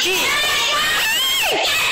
日。哎